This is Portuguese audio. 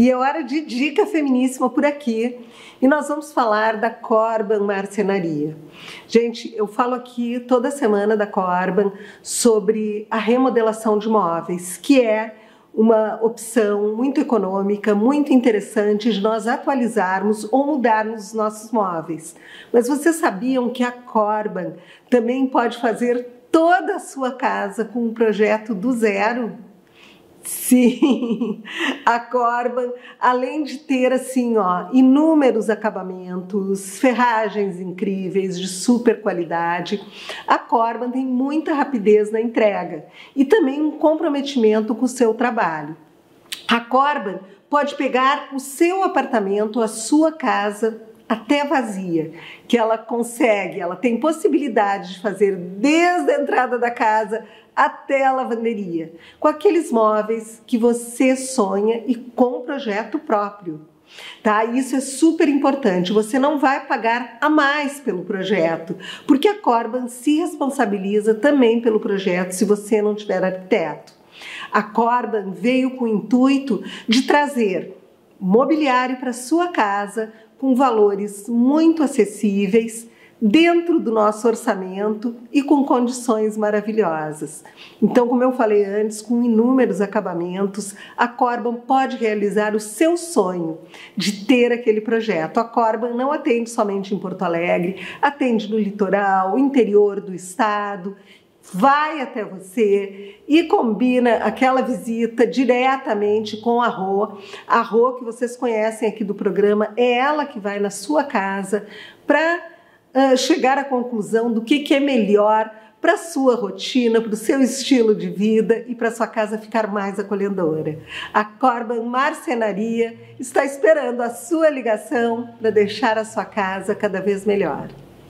E é hora de dica feminíssima por aqui. E nós vamos falar da Corban Marcenaria. Gente, eu falo aqui toda semana da Corban sobre a remodelação de móveis, que é uma opção muito econômica, muito interessante de nós atualizarmos ou mudarmos os nossos móveis. Mas vocês sabiam que a Corban também pode fazer toda a sua casa com um projeto do zero? Sim, a Corban, além de ter assim, ó, inúmeros acabamentos, ferragens incríveis de super qualidade, a Corban tem muita rapidez na entrega e também um comprometimento com o seu trabalho. A Corban pode pegar o seu apartamento, a sua casa até vazia, que ela consegue, ela tem possibilidade de fazer desde a entrada da casa até a lavanderia, com aqueles móveis que você sonha e com projeto próprio. Tá? Isso é super importante. Você não vai pagar a mais pelo projeto, porque a Corban se responsabiliza também pelo projeto se você não tiver arquiteto. A Corban veio com o intuito de trazer mobiliário para sua casa com valores muito acessíveis, dentro do nosso orçamento e com condições maravilhosas. Então, como eu falei antes, com inúmeros acabamentos, a Corban pode realizar o seu sonho de ter aquele projeto. A Corban não atende somente em Porto Alegre, atende no litoral, interior do estado vai até você e combina aquela visita diretamente com a Rô. A Rô, que vocês conhecem aqui do programa, é ela que vai na sua casa para uh, chegar à conclusão do que, que é melhor para sua rotina, para o seu estilo de vida e para sua casa ficar mais acolhedora. A Corban Marcenaria está esperando a sua ligação para deixar a sua casa cada vez melhor.